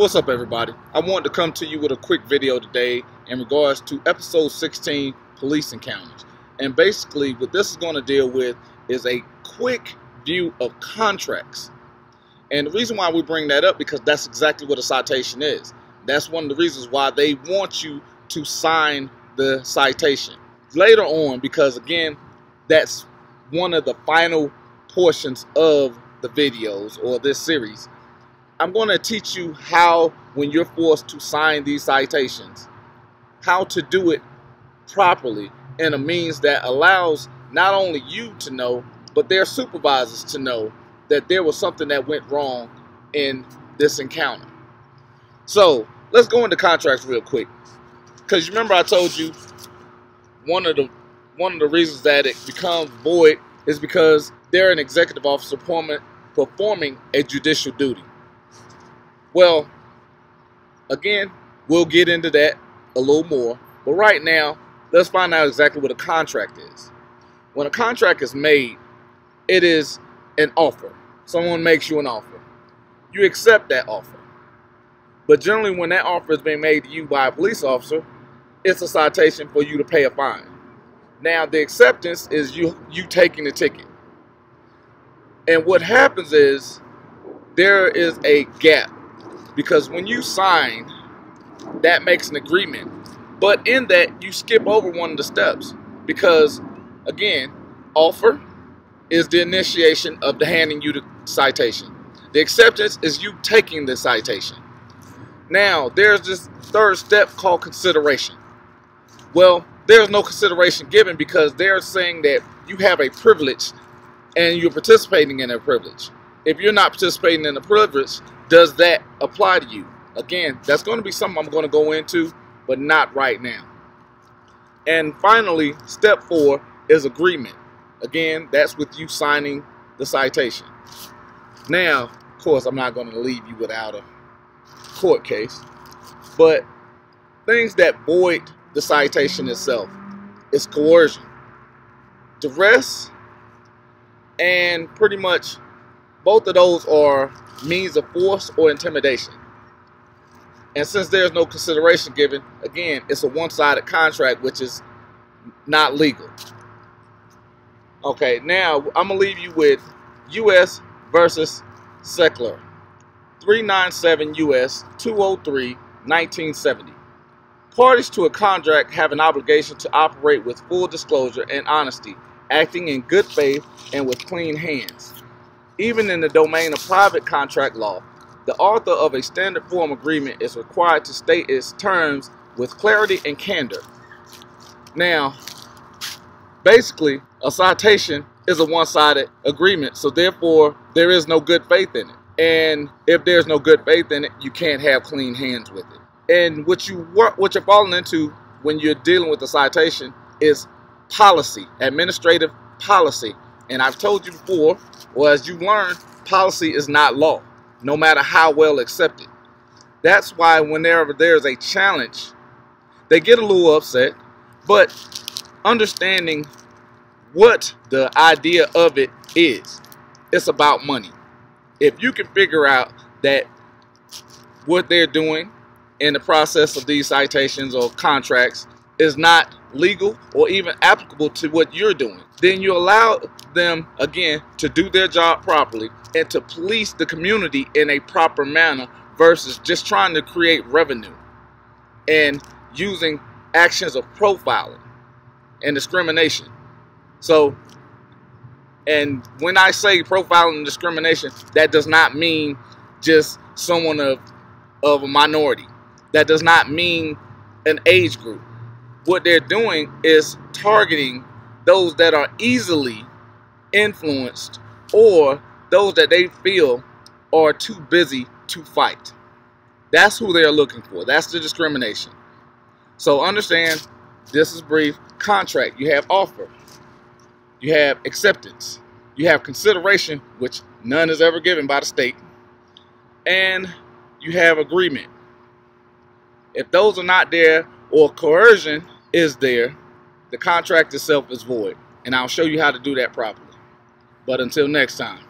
What's up everybody? I wanted to come to you with a quick video today in regards to episode 16 police encounters. And basically what this is going to deal with is a quick view of contracts. And the reason why we bring that up because that's exactly what a citation is. That's one of the reasons why they want you to sign the citation. Later on because again that's one of the final portions of the videos or this series I'm going to teach you how, when you're forced to sign these citations, how to do it properly in a means that allows not only you to know, but their supervisors to know that there was something that went wrong in this encounter. So let's go into contracts real quick. Because you remember I told you one of the one of the reasons that it becomes void is because they're an executive officer performing a judicial duty. Well, again, we'll get into that a little more. But right now, let's find out exactly what a contract is. When a contract is made, it is an offer. Someone makes you an offer. You accept that offer. But generally, when that offer is being made to you by a police officer, it's a citation for you to pay a fine. Now, the acceptance is you you taking the ticket. And what happens is there is a gap because when you sign, that makes an agreement. But in that, you skip over one of the steps because, again, offer is the initiation of the handing you the citation. The acceptance is you taking the citation. Now, there's this third step called consideration. Well, there's no consideration given because they're saying that you have a privilege and you're participating in a privilege. If you're not participating in the privilege, does that apply to you? Again, that's going to be something I'm going to go into, but not right now. And finally, step four is agreement. Again, that's with you signing the citation. Now, of course, I'm not going to leave you without a court case, but things that void the citation itself is coercion, duress, and pretty much both of those are means of force or intimidation. And since there's no consideration given, again, it's a one-sided contract, which is not legal. Okay, now I'm to leave you with U.S. versus Seckinger. 397 U.S. 203 1970. Parties to a contract have an obligation to operate with full disclosure and honesty, acting in good faith and with clean hands. Even in the domain of private contract law, the author of a standard form agreement is required to state its terms with clarity and candor. Now, basically, a citation is a one-sided agreement, so therefore there is no good faith in it. And if there's no good faith in it, you can't have clean hands with it. And what you what you're falling into when you're dealing with a citation is policy, administrative policy. And I've told you before, well, as you learn, policy is not law, no matter how well accepted. That's why whenever there's a challenge, they get a little upset, but understanding what the idea of it is, it's about money. If you can figure out that what they're doing in the process of these citations or contracts is not legal or even applicable to what you're doing, then you allow them, again, to do their job properly and to police the community in a proper manner versus just trying to create revenue and using actions of profiling and discrimination. So, and when I say profiling and discrimination, that does not mean just someone of, of a minority. That does not mean an age group what they're doing is targeting those that are easily influenced or those that they feel are too busy to fight. That's who they're looking for. That's the discrimination. So understand, this is brief. Contract, you have offer. You have acceptance. You have consideration, which none is ever given by the state. And you have agreement. If those are not there, or coercion is there, the contract itself is void. And I'll show you how to do that properly. But until next time.